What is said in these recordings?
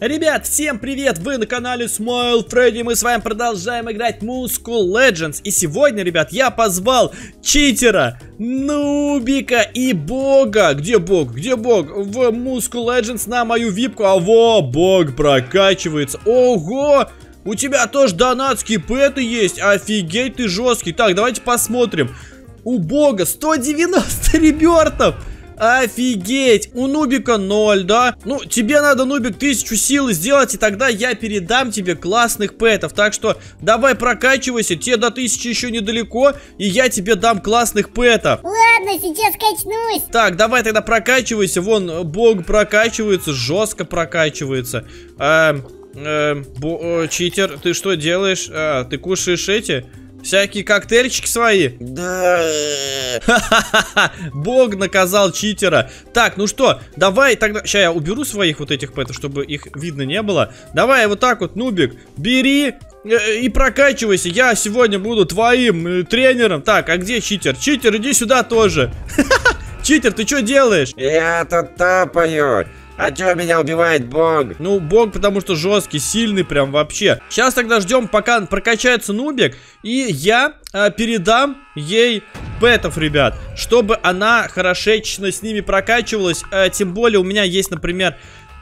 Ребят, всем привет! Вы на канале Smile Freddy, мы с вами продолжаем играть Muscle Legends. И сегодня, ребят, я позвал читера, Нубика и Бога. Где Бог? Где Бог? В Muscle Legends на мою випку. А во, Бог прокачивается. Ого! У тебя тоже донатские пэты есть. Офигеть, ты жесткий. Так, давайте посмотрим. У Бога 190 ребертов. Офигеть! У Нубика 0, да? Ну, тебе надо, Нубик, тысячу сил сделать, и тогда я передам тебе классных пэтов. Так что давай прокачивайся, тебе до тысячи еще недалеко, и я тебе дам классных пэтов. Ладно, сейчас качнусь. Так, давай тогда прокачивайся. Вон, бог прокачивается, жестко прокачивается. Эм, эм, бо, э, читер, ты что делаешь? А, ты кушаешь эти? Всякие коктейльчики свои? Да. Бог наказал читера. Так, ну что, давай тогда... Сейчас я уберу своих вот этих пэтов, чтобы их видно не было. Давай вот так вот, Нубик, бери э, и прокачивайся. Я сегодня буду твоим э, тренером. Так, а где читер? Читер, иди сюда тоже. Читер, ты что делаешь? Я тут тапаю. А чё меня убивает бог? Ну, бог, потому что жесткий, сильный прям вообще. Сейчас тогда ждем, пока прокачается нубик. И я э, передам ей пэтов, ребят. Чтобы она хорошечно с ними прокачивалась. Э, тем более у меня есть, например...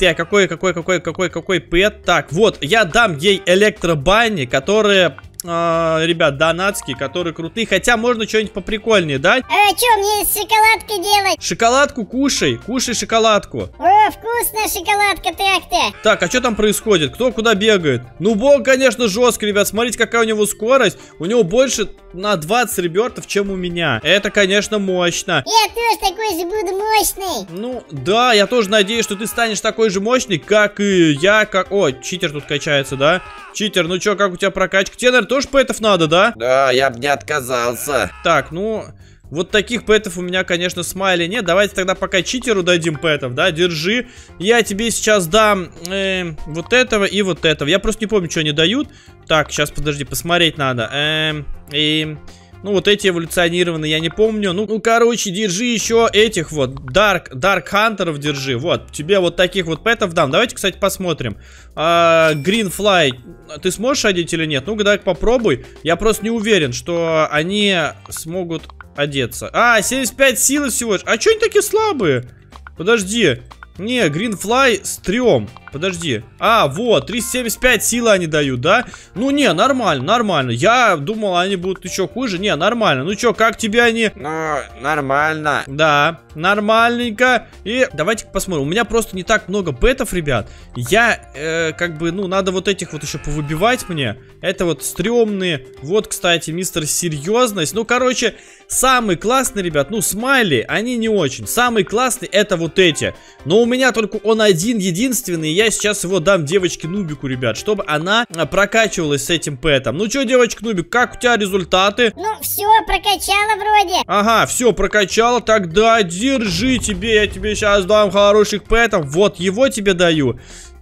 Так, какой, какой, какой, какой, какой пэт? Так, вот, я дам ей электробани, которые э, ребят, донатские, которые крутые. Хотя можно что-нибудь поприкольнее дать. А что мне с шоколадкой делать? Шоколадку кушай, кушай шоколадку. О, вкусная шоколадка, так-то. Так, а что там происходит? Кто куда бегает? Ну, бог, конечно, жесткий, ребят. Смотрите, какая у него скорость. У него больше на 20 ребертов, чем у меня. Это, конечно, мощно. Я тоже такой же буду мощный. Ну, да, я тоже надеюсь, что ты станешь такой же мощный, как и я, как... О, читер тут качается, да? Читер, ну чё, как у тебя прокачка? Тебе, наверное, тоже пэтов надо, да? Да, я бы не отказался. Так, ну... Вот таких пэтов у меня, конечно, смайли нет. Давайте тогда пока читеру дадим пэтов, да? Держи. Я тебе сейчас дам э, вот этого и вот этого. Я просто не помню, что они дают. Так, сейчас, подожди, посмотреть надо. Эм, и... Ну, вот эти эволюционированные, я не помню. Ну, ну, короче, держи еще этих вот. Dark, Dark Hunter'ов держи. Вот, тебе вот таких вот пэтов дам. Давайте, кстати, посмотрим. А, Greenfly, ты сможешь одеть или нет? Ну-ка, давай попробуй. Я просто не уверен, что они смогут одеться. А, 75 силы всего лишь. А что они такие слабые? Подожди. Не, Greenfly стрём. Подожди. А, вот, 375 силы они дают, да? Ну, не, нормально, нормально. Я думал, они будут еще хуже. Не, нормально. Ну что, как тебе они? Ну, нормально. Да, нормальненько. И давайте посмотрим. У меня просто не так много бетов, ребят. Я, э, как бы, ну, надо вот этих вот еще повыбивать мне. Это вот стрёмные. Вот, кстати, мистер Серьезность. Ну, короче, самый классный, ребят, ну, смайли, они не очень. Самый классный это вот эти. Но у меня только он один, единственный. Я сейчас его дам девочке Нубику, ребят, чтобы она а, прокачивалась с этим пэтом. Ну что, девочка Нубик, как у тебя результаты? Ну, все, прокачала вроде. Ага, все, прокачала. Тогда держи тебе, я тебе сейчас дам хороших пэтов. Вот, его тебе даю.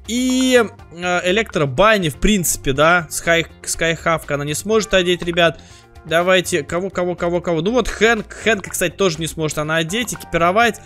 И э, электробайни, в принципе, да, Скай, Скайхавка она не сможет одеть, ребят. Давайте, кого, кого, кого, кого. Ну вот Хэнк, Хэнка, кстати, тоже не сможет она одеть, экипировать.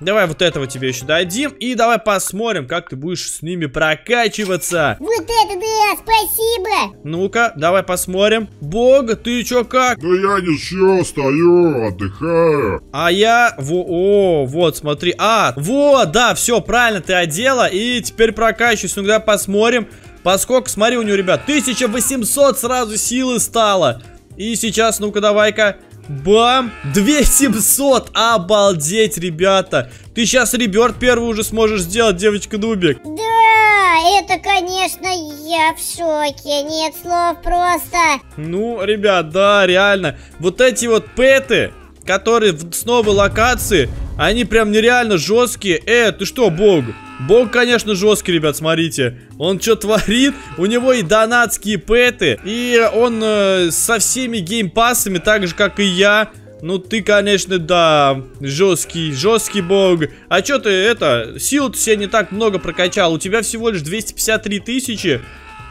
Давай вот этого тебе еще дадим. И давай посмотрим, как ты будешь с ними прокачиваться. Вот это да, спасибо. Ну-ка, давай посмотрим. Бог, ты чё как? Да я ничего, стою, отдыхаю. А я... Во, о, вот, смотри. А, вот, да, все, правильно ты одела. И теперь прокачиваюсь. Ну, давай посмотрим. Поскольку, смотри, у него, ребят, 1800 сразу силы стало. И сейчас, ну-ка, давай-ка. Бам! 2700! Обалдеть, ребята! Ты сейчас реберт первый уже сможешь сделать, девочка Дубик. Да, это, конечно, я в шоке. Нет слов просто. Ну, ребят, да, реально. Вот эти вот пэты, которые с новой локации, они прям нереально жесткие. Э, ты что, бог? Бог, конечно, жесткий, ребят, смотрите. Он что творит? У него и донатские пэты, и он э, со всеми геймпасами, так же, как и я. Ну, ты, конечно, да, жесткий, жесткий бог. А что ты, это, сил себе не так много прокачал. У тебя всего лишь 253 тысячи.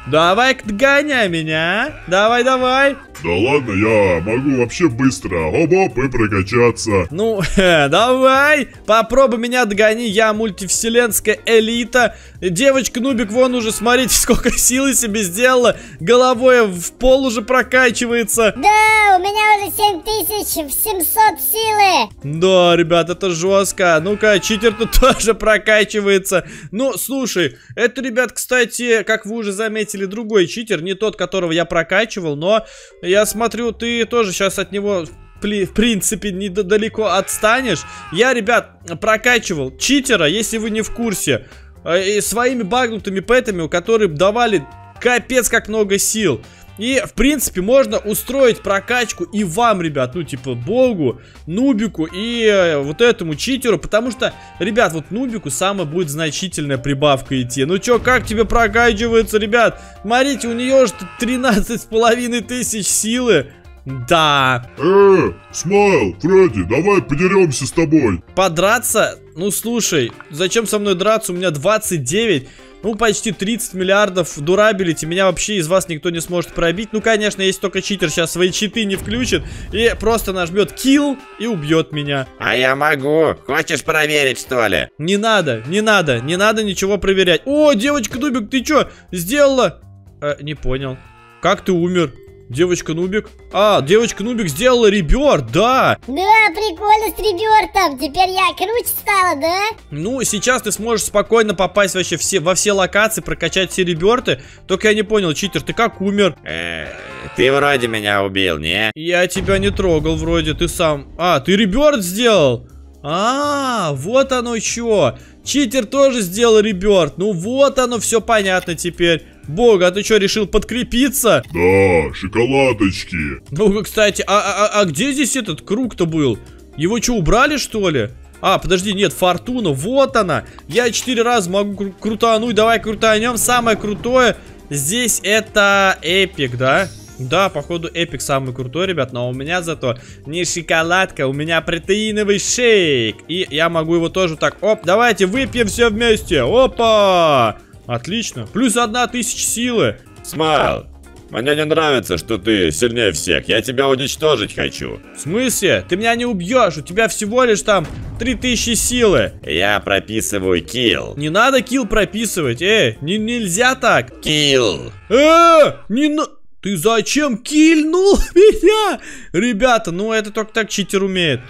Давай догоняй меня, а? Давай, давай. Да ладно, я могу вообще быстро, оп-оп, и прокачаться. Ну, давай, попробуй меня догони, я мультивселенская элита. Девочка Нубик, вон уже, смотрите, сколько силы себе сделала. Головой в пол уже прокачивается. Да, у меня уже 7700 силы. Да, ребят, это жестко. Ну-ка, читер тут тоже прокачивается. Ну, слушай, это, ребят, кстати, как вы уже заметили, другой читер, не тот, которого я прокачивал, но я смотрю, ты тоже сейчас от него в принципе, недалеко отстанешь. Я, ребят, прокачивал читера, если вы не в курсе, э, своими багнутыми пэтами, которые давали капец как много сил. И, в принципе, можно устроить прокачку и вам, ребят, ну, типа, Богу, Нубику и э, вот этому читеру, потому что, ребят, вот Нубику самая будет значительная прибавка идти. Ну, чё, как тебе прокачивается, ребят? Смотрите, у нее же 13 с половиной тысяч силы. Да. Э, Смайл, Фредди, давай подеремся с тобой. Подраться? Ну, слушай, зачем со мной драться? У меня 29 ну, почти 30 миллиардов дурабилити. Меня вообще из вас никто не сможет пробить. Ну, конечно, если только читер сейчас свои читы не включит и просто нажмет kill и убьет меня. А я могу. Хочешь проверить, что ли? Не надо, не надо, не надо ничего проверять. О, девочка Дубик, ты что, сделала? Э, не понял. Как ты умер? Девочка Нубик. А, девочка Нубик сделала реберт, да. Да, прикольно с ребертом. Теперь я круче стала, да? Ну, сейчас ты сможешь спокойно попасть вообще все, во все локации, прокачать все реберты. Только я не понял, читер, ты как умер? Э, ты вроде меня убил, не? Я тебя не трогал вроде, ты сам. А, ты реберт сделал? А, вот оно что. Читер тоже сделал реберт. Ну вот оно, все понятно теперь. Бог, а ты что, решил подкрепиться? Да, шоколадочки. Ну, кстати, а, а, а, а где здесь этот круг-то был? Его что, убрали, что ли? А, подожди, нет, фортуна, вот она. Я четыре раза могу кру крутануть, давай крутанем. Самое крутое здесь это эпик, да? Да, походу эпик самый крутой, ребят, но у меня зато не шоколадка, у меня протеиновый шейк. И я могу его тоже так, оп, давайте выпьем все вместе, опа! Отлично, плюс одна тысяча силы. Смайл, мне не нравится, что ты сильнее всех. Я тебя уничтожить хочу. В смысле? Ты меня не убьешь. У тебя всего лишь там 3000 силы. Я прописываю kill. Не надо kill прописывать. Эй, не, нельзя так. Kill. Э, не на... Ты зачем кильнул меня? Ребята, ну это только так читер умеет.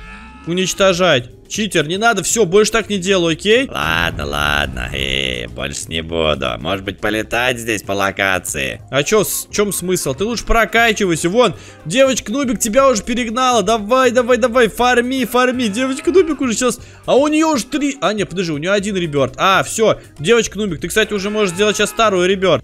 Уничтожать. Читер, не надо, все, больше так не делай, окей? Ладно, ладно, эй, больше не буду. Может быть, полетать здесь по локации? А чё, в чем смысл? Ты лучше прокачивайся, вон, девочка Нубик тебя уже перегнала, давай, давай, давай, фарми, фарми, девочка Нубик уже сейчас, а у нее уже три, а, не, подожди, у нее один реберт, а, все, девочка Нубик, ты, кстати, уже можешь сделать сейчас старую реберт.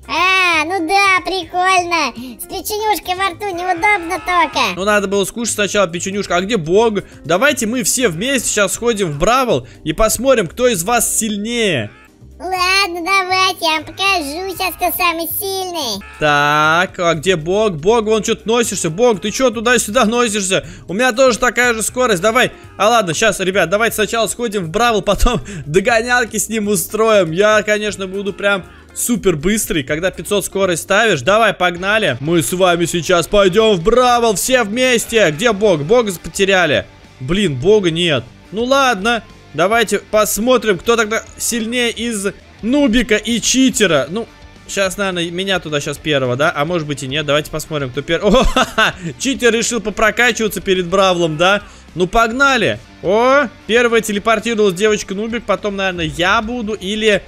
А, ну да, прикольно, с печенюшкой во рту, неудобно только. Ну, надо было скушать сначала печенюшку, а где Бог? Давайте мы все вместе сейчас сходим в Бравл и посмотрим, кто из вас сильнее. Ладно, давайте, я вам покажу сейчас, кто самый сильный. Так, а где Бог? Бог, вон что-то носишься. Бог, ты что туда-сюда носишься? У меня тоже такая же скорость. Давай. А ладно, сейчас, ребят, давайте сначала сходим в Бравл, потом догонялки с ним устроим. Я, конечно, буду прям супер быстрый, когда 500 скорость ставишь. Давай, погнали. Мы с вами сейчас пойдем в Бравл все вместе. Где Бог? Бога потеряли. Блин, Бога нет. Ну ладно, давайте посмотрим, кто тогда сильнее из Нубика и Читера. Ну, сейчас, наверное, меня туда сейчас первого, да? А может быть и нет, давайте посмотрим, кто первый. О! Читер решил попрокачиваться перед Бравлом, да? Ну, погнали! О, первая телепортировалась девочка Нубик, потом, наверное, я буду или...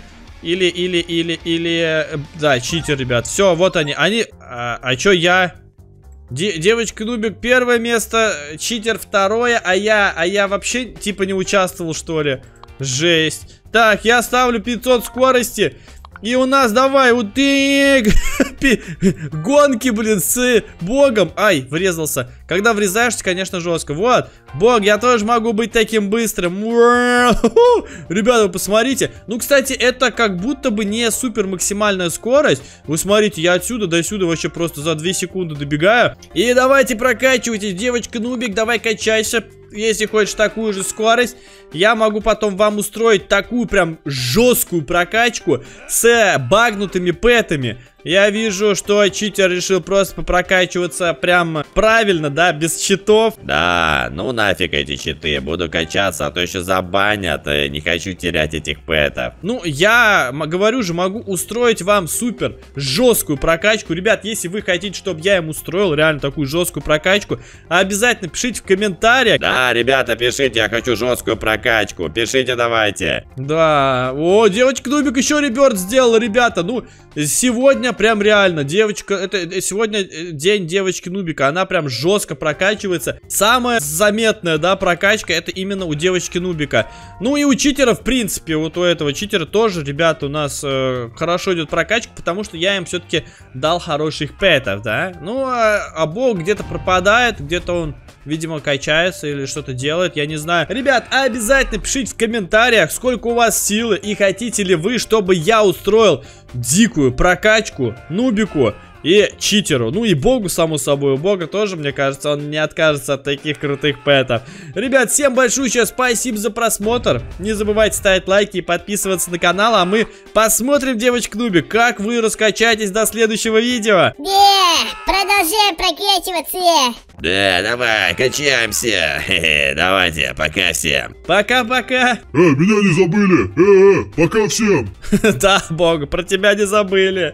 Или, или, или, или... Э, да, читер, ребят. Все, вот они. Они... А, а чё я? Де девочка Нубик первое место, читер второе, а я, а я вообще типа не участвовал что ли? Жесть. Так, я ставлю 500 скорости. И у нас давай, ты гонки, блин, с богом. Ай, врезался. Когда врезаешься, конечно, жестко. Вот, бог, я тоже могу быть таким быстрым. Ребята, вы посмотрите. Ну, кстати, это как будто бы не супер максимальная скорость. Вы смотрите, я отсюда до сюда вообще просто за 2 секунды добегаю. И давайте прокачивайтесь, девочка Нубик, давай качайся если хочешь такую же скорость, я могу потом вам устроить такую прям жесткую прокачку с багнутыми пэтами. Я вижу, что читер решил просто попрокачиваться прям правильно, да, без читов. Да, ну нафиг эти читы, буду качаться, а то еще забанят, э, не хочу терять этих пэтов. Ну, я говорю же, могу устроить вам супер жесткую прокачку. Ребят, если вы хотите, чтобы я им устроил реально такую жесткую прокачку, обязательно пишите в комментариях. Да, ребята, пишите, я хочу жесткую прокачку, пишите давайте. Да, о, девочка Нубик еще реберт сделала, ребята, ну, сегодня прям реально, девочка, это э, сегодня э, день девочки Нубика, она прям жестко прокачивается. Самая заметная, да, прокачка, это именно у девочки Нубика. Ну и у читера, в принципе, вот у этого читера тоже, ребята, у нас э, хорошо идет прокачка, потому что я им все-таки дал хороших пэтов, да. Ну, а, а бог где-то пропадает, где-то он Видимо, качается или что-то делает, я не знаю. Ребят, обязательно пишите в комментариях, сколько у вас силы и хотите ли вы, чтобы я устроил дикую прокачку Нубику и читеру. Ну и богу, само собой. У бога тоже, мне кажется, он не откажется от таких крутых пэтов. Ребят, всем большое спасибо за просмотр. Не забывайте ставить лайки и подписываться на канал. А мы посмотрим, девочка Нубик, как вы раскачаетесь до следующего видео. Да, продолжаем прокачиваться. Да, давай, качаемся. Хе-хе, давайте, пока всем. Пока-пока. Э, меня не забыли. Э, э, пока всем. Да, бога, про тебя не забыли.